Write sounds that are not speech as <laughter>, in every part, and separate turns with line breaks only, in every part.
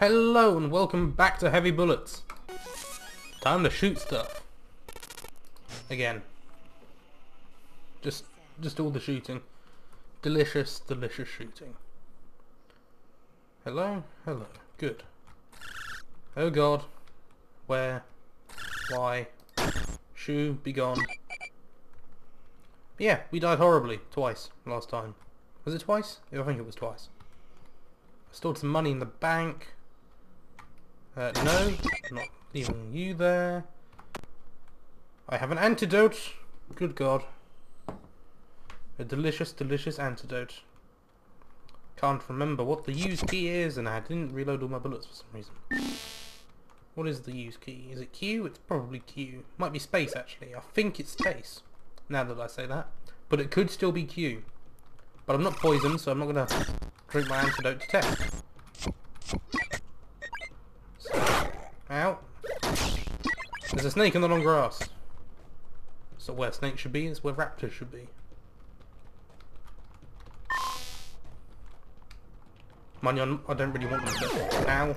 Hello and welcome back to Heavy Bullets. Time to shoot stuff. Again. Just just all the shooting. Delicious, delicious shooting. Hello? Hello. Good. Oh god. Where? Why? Shoo, be gone. Yeah, we died horribly. Twice. Last time. Was it twice? Yeah, I think it was twice. I stored some money in the bank. Uh, no, not leaving you there. I have an antidote. Good God. A delicious, delicious antidote. Can't remember what the use key is, and I didn't reload all my bullets for some reason. What is the use key? Is it Q? It's probably Q. Might be space, actually. I think it's space, now that I say that. But it could still be Q. But I'm not poisoned, so I'm not going to drink my antidote to test. Ow. There's a snake in the long grass. So where snakes should be, is where raptors should be. Mind you, I don't really want them. Ow.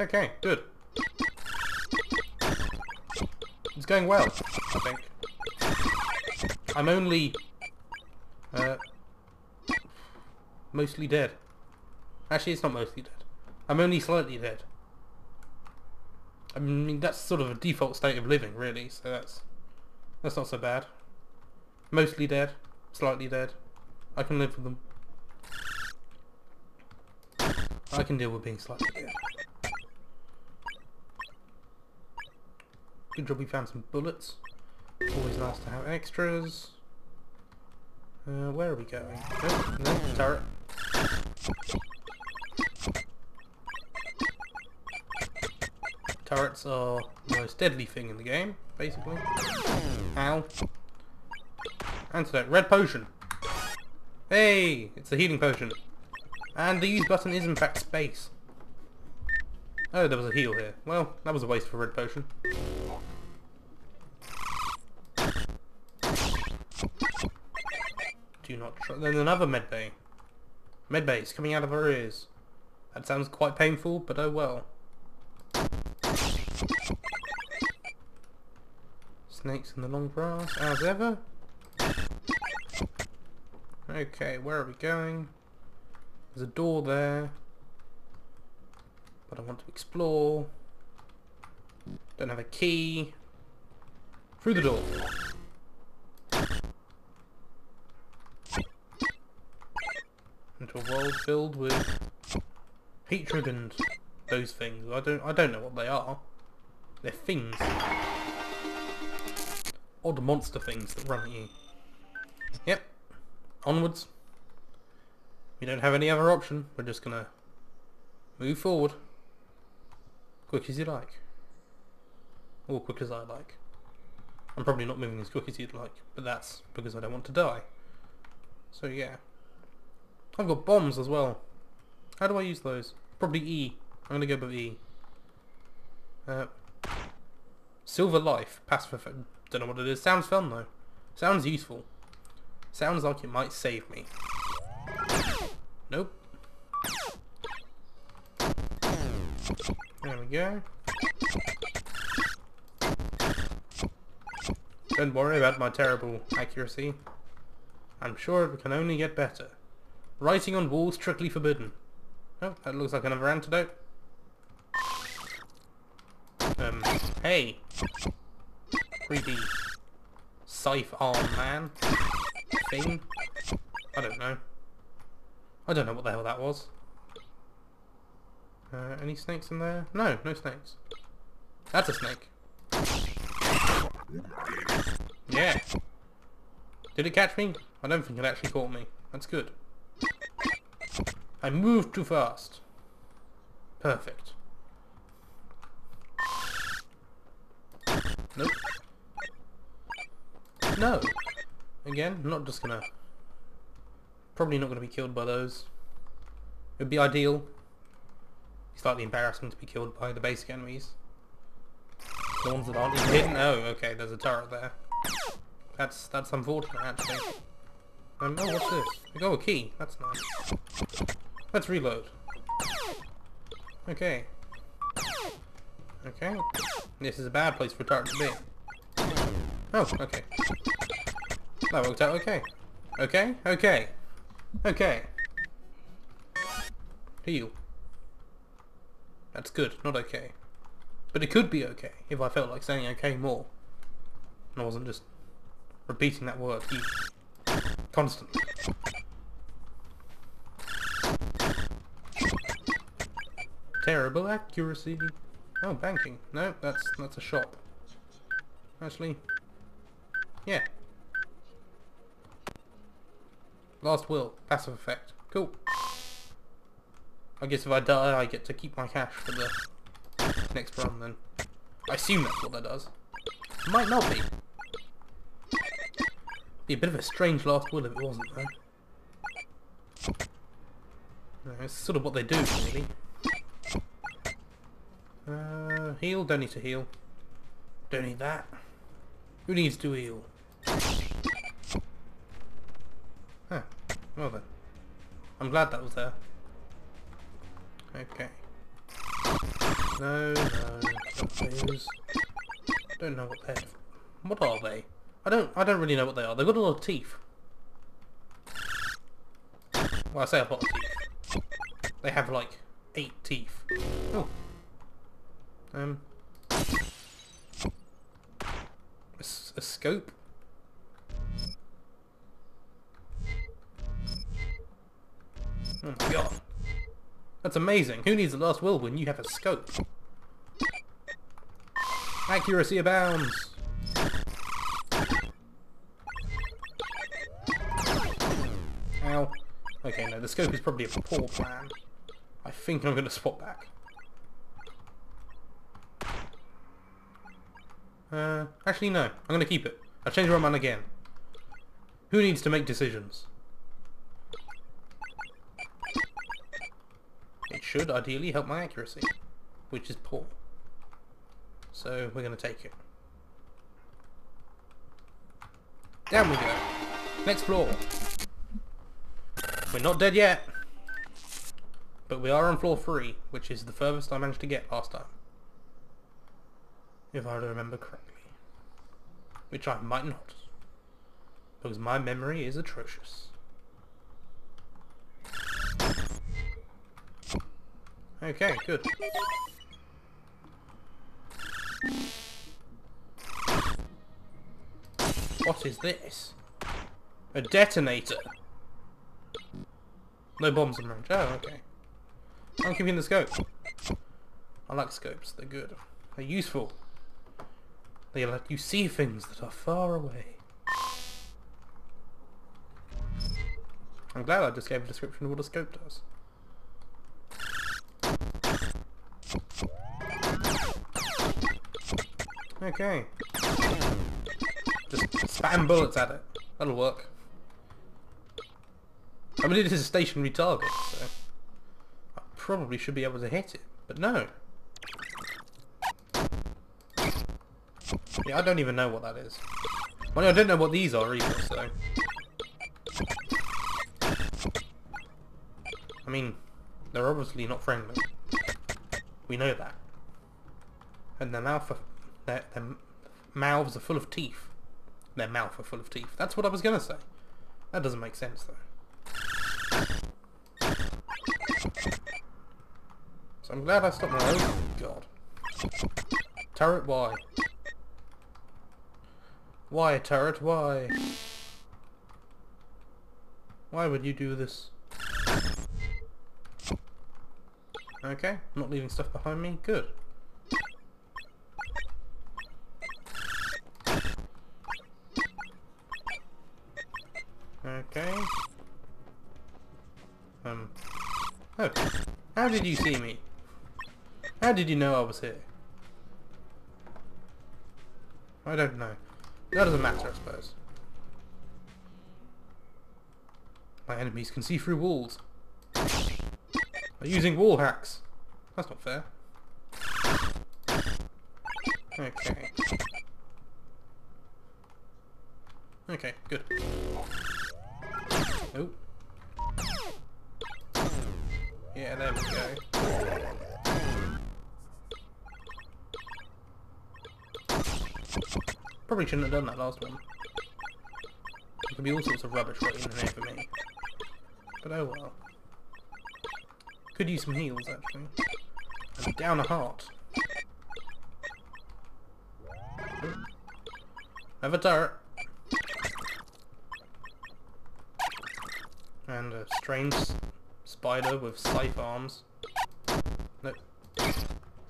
Okay, good. It's going well, I think. I'm only... Uh, mostly dead. Actually, it's not mostly dead. I'm only slightly dead. I mean, that's sort of a default state of living, really, so that's... That's not so bad. Mostly dead. Slightly dead. I can live with them. I can deal with being slightly dead. Good job we found some bullets. Always nice to have extras. Uh, where are we going? No, no, turret. Turrets are the most deadly thing in the game, basically. Ow. Antidote. Red potion. Hey! It's a healing potion. And the use button is in fact space. Oh, there was a heal here. Well, that was a waste for red potion. Do not try. Then another medbay. Medbays coming out of her ears. That sounds quite painful, but oh well. Snakes in the long grass, as ever. Okay, where are we going? There's a door there but I want to explore. Don't have a key. Through the door. Into a world filled with hatred and those things. I don't I don't know what they are. They're things. Odd monster things that run at you. Yep. Onwards. We don't have any other option. We're just gonna move forward quick as you like. Or quick as I like. I'm probably not moving as quick as you'd like, but that's because I don't want to die. So yeah. I've got bombs as well. How do I use those? Probably E. I'm gonna go with E. Uh, Silver Life. Pacifist. Don't know what it is. Sounds fun though. Sounds useful. Sounds like it might save me. Nope. There we go. Don't worry about my terrible accuracy. I'm sure it can only get better. Writing on walls strictly forbidden. Oh, that looks like another antidote. Um, hey! Creepy scythe arm man thing. I don't know. I don't know what the hell that was. Uh, any snakes in there? No, no snakes. That's a snake. Yeah. Did it catch me? I don't think it actually caught me. That's good. I moved too fast. Perfect. Nope. No. Again, I'm not just gonna... Probably not gonna be killed by those. It would be ideal It's slightly embarrassing to be killed by the basic enemies. The ones that aren't even hidden? Oh, okay, there's a turret there. That's that's unfortunate, actually. Um, oh, what's this? Oh, a key. That's nice. Let's reload. Okay. Okay. This is a bad place for turret to be. Oh, okay. That worked out okay. Okay, okay. Okay. Heal. That's good, not okay. But it could be okay if I felt like saying okay more. And I wasn't just repeating that word constantly. Terrible accuracy. Oh, banking. No, that's that's a shop. Actually, yeah. Last will, passive effect. Cool. I guess if I die, I get to keep my cash for the next run then. I assume that's what that does. Might not be. Be a bit of a strange last will if it wasn't though. It's sort of what they do really. Uh, heal, don't need to heal. Don't need that. Who needs to heal? Huh. Well then. I'm glad that was there. Okay. No, no, those. Don't know what they're. What are they? I don't. I don't really know what they are. They've got a lot of teeth. Well, I say a lot of teeth. They have like eight teeth. Oh. Um. A, a scope. Oh my god. That's amazing. Who needs a last will when you have a scope? Accuracy abounds. Ow. Okay, no, the scope is probably a poor plan. I think I'm going to swap back. Uh, actually no, I'm going to keep it. I'll change my mind again. Who needs to make decisions? It should ideally help my accuracy, which is poor. So we're going to take it. Down we go. Next floor. We're not dead yet. But we are on floor 3, which is the furthest I managed to get last time. If I remember correctly. Which I might not. Because my memory is atrocious. Okay, good. What is this? A detonator. No bombs in range. Oh, okay. I'm keeping the scope. I like scopes. They're good. They're useful. They let you see things that are far away. I'm glad I just gave a description of what a scope does. Okay. Just spam bullets at it. That'll work. I mean, it is a stationary target, so I probably should be able to hit it, but no. Yeah, I don't even know what that is. Well, I don't know what these are either, so... I mean, they're obviously not friendly. We know that. And their mouth are, their, their mouths are full of teeth. Their mouth are full of teeth. That's what I was going to say. That doesn't make sense, though. So I'm glad I stopped my... Oh, God. Turret, why? Why, turret, why? Why would you do this? Okay, not leaving stuff behind me. Good. Okay. Um. Oh. How did you see me? How did you know I was here? I don't know. That doesn't matter, I suppose. My enemies can see through walls. They're using wall hacks. That's not fair. Okay. Okay, good. Oh. Yeah, there we go. Probably shouldn't have done that last one. There could be all sorts of rubbish waiting in there for me. But oh well. Could use some heals, actually. And down a heart. Have a turret. And a strange spider with scythe arms. Nope.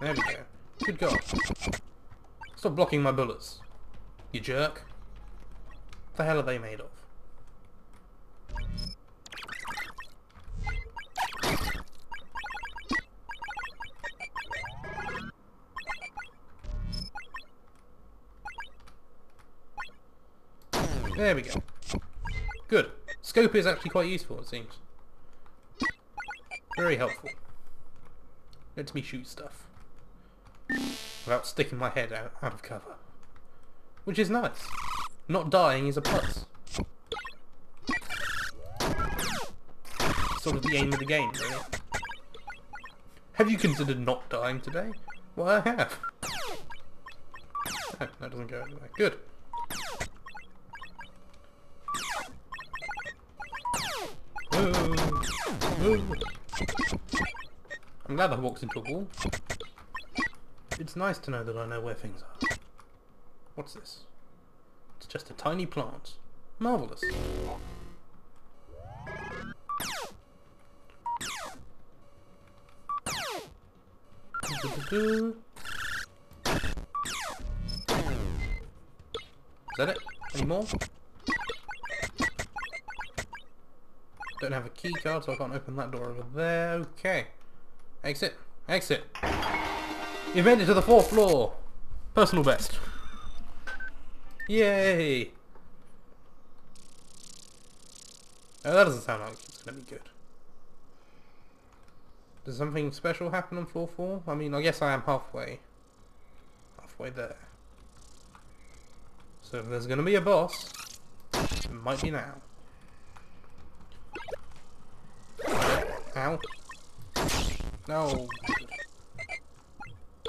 There we go. Good God. Stop blocking my bullets. You jerk. What the hell are they made of? There we go. Good. Scope is actually quite useful, it seems. Very helpful. Lets me shoot stuff. Without sticking my head out, out of cover. Which is nice. Not dying is a plus. Sort of the aim of the game, really. Have you considered not dying today? Well, I have. That doesn't go anywhere. Good. I'm glad I walked into a wall. It's nice to know that I know where things are. What's this? It's just a tiny plant. Marvellous. Is that it? Any more? Don't have a key card, so I can't open that door over there. Okay. Exit. Exit. You've made it to the fourth floor. Personal best. Yay! Oh, that doesn't sound like it's going to be good. Does something special happen on floor 4? I mean, I guess I am halfway. Halfway there. So if there's going to be a boss, it might be now. Ow. No.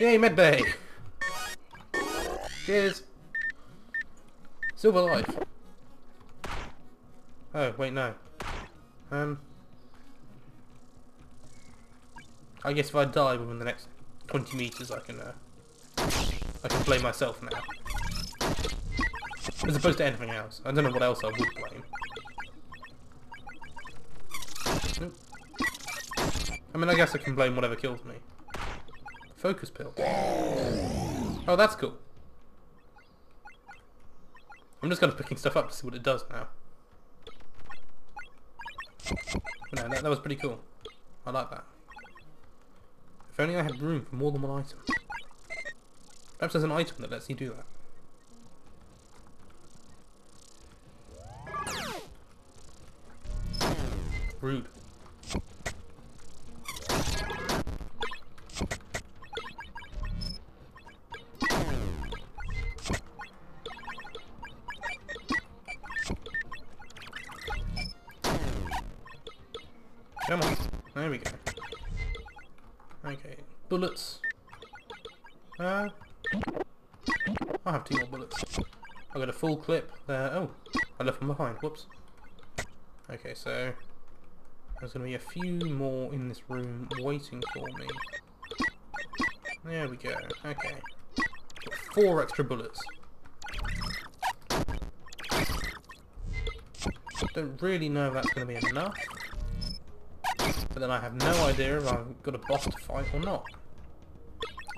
Yay, medbay! Cheers! Silver life. Oh, wait, no. Um... I guess if I die within the next 20 meters, I can, uh, I can blame myself now. As opposed to anything else. I don't know what else I would blame. I mean, I guess I can blame whatever kills me. Focus pill. Oh, that's cool. I'm just kind of picking stuff up to see what it does now. no, that, that was pretty cool. I like that. If only I had room for more than one item. Perhaps there's an item that lets you do that. Rude. Okay. Bullets. Uh, I have two more bullets. I got a full clip there. Oh, I left them behind. Whoops. Okay, so there's going to be a few more in this room waiting for me. There we go. Okay. Got Four extra bullets. Don't really know if that's going to be enough. But then I have no idea if I've got a boss to fight or not.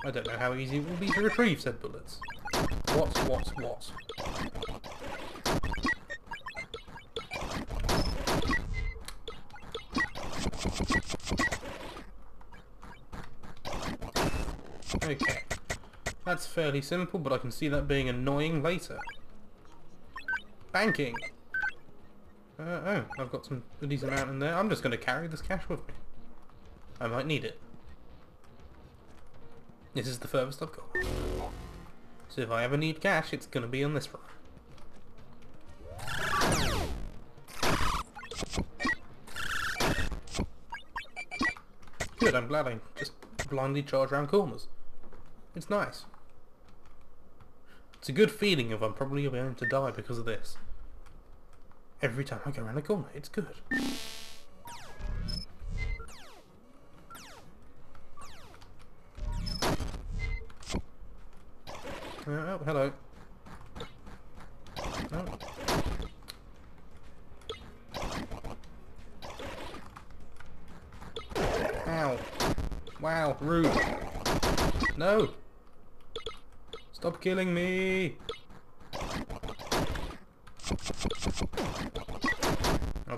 I don't know how easy it will be to retrieve said bullets. What, what, what? Okay. That's fairly simple, but I can see that being annoying later. Banking! oh, I've got some a decent amount in there. I'm just going to carry this cash with me. I might need it. This is the furthest I've got. So if I ever need cash, it's going to be on this run. Good, I'm glad I just blindly charge around corners. It's nice. It's a good feeling if I'm probably going to die because of this. Every time I go around a corner, it's good. Uh, oh, hello. Oh. Ow. Wow, rude. No! Stop killing me!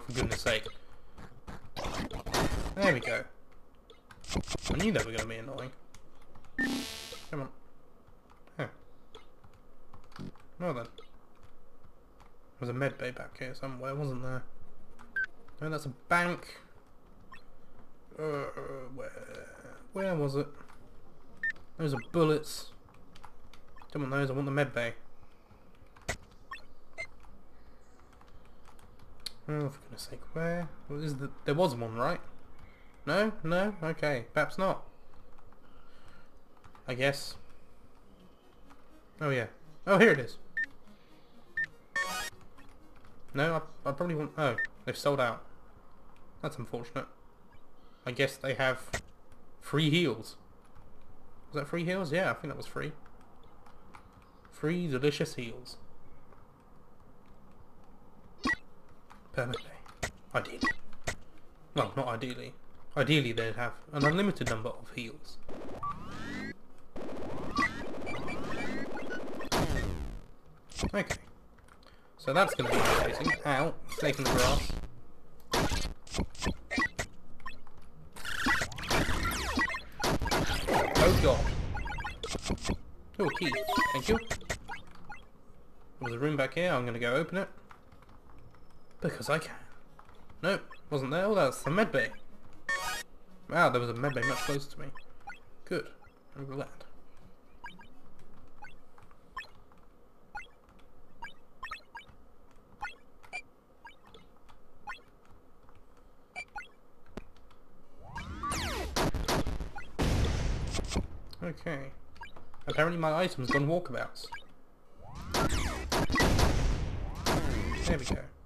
For goodness sake. There we go. I knew they were going to be annoying. Come on. Huh. Well then. There's a med bay back here somewhere, wasn't there? No, that's a bank. Uh, where, where was it? Those are bullets. Don't want those, I want the med bay. Oh, for goodness sake, where? What is the, there was one, right? No? No? Okay, perhaps not. I guess. Oh yeah. Oh, here it is. No, I, I probably want... Oh, they've sold out. That's unfortunate. I guess they have free heals. Was that free heals? Yeah, I think that was free. Free delicious heals. Permanently. Ideally. Well, not ideally. Ideally they'd have an unlimited number of heals. Okay. So that's going to be irritating. Ow. Snake in the grass. Oh god. Oh, key. Thank you. There's a room back here. I'm going to go open it. Because I can. Nope. Wasn't there. Oh, that's the medbay. Wow, there was a medbay much closer to me. Good. I'm glad. Okay. Apparently my item's gone walkabouts. There we go.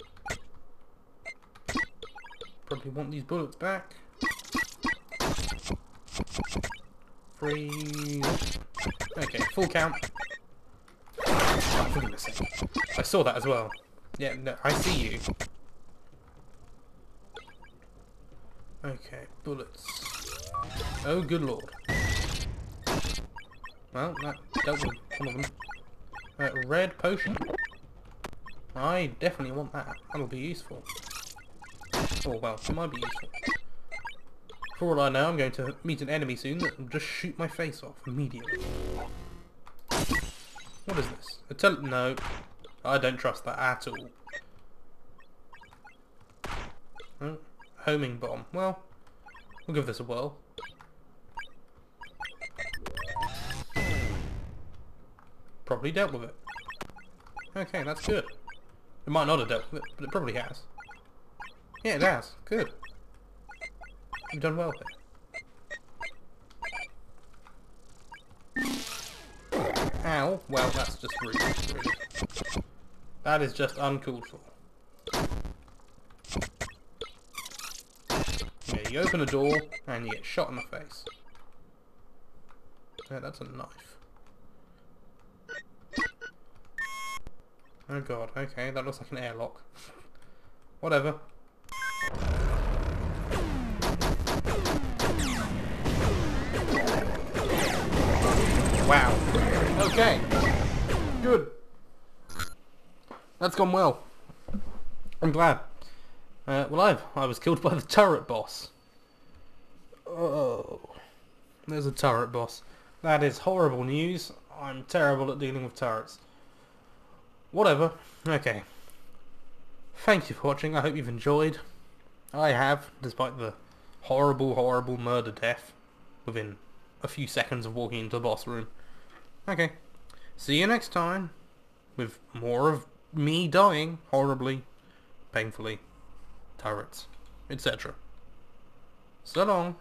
Probably want these bullets back. Free. Okay, full count. Oh. I saw that as well. Yeah, no, I see you. Okay, bullets. Oh, good lord. Well, that dealt with one of them. Uh, red potion. I definitely want that. That'll be useful. Oh well, it might be useful. For all I know, I'm going to meet an enemy soon that will just shoot my face off immediately. What is this? A tel- no. I don't trust that at all. Oh, homing bomb. Well, we'll give this a whirl. Probably dealt with it. Okay, that's good. It might not have dealt with it, but it probably has. Yeah, it has. Good. You've done well there. Ow. Well, that's just rude, really. That is just uncalled for. Yeah, you open a door, and you get shot in the face. Yeah, that's a knife. Oh god, okay, that looks like an airlock. <laughs> Whatever. Wow. Okay. Good. That's gone well. I'm glad. Uh, well, I've, I was killed <laughs> by the turret boss. Oh. There's a turret boss. That is horrible news. I'm terrible at dealing with turrets. Whatever. Okay. Thank you for watching. I hope you've enjoyed. I have, despite the horrible, horrible murder death within a few seconds of walking into the boss room. Okay. See you next time with more of me dying horribly, painfully, turrets, etc. So long.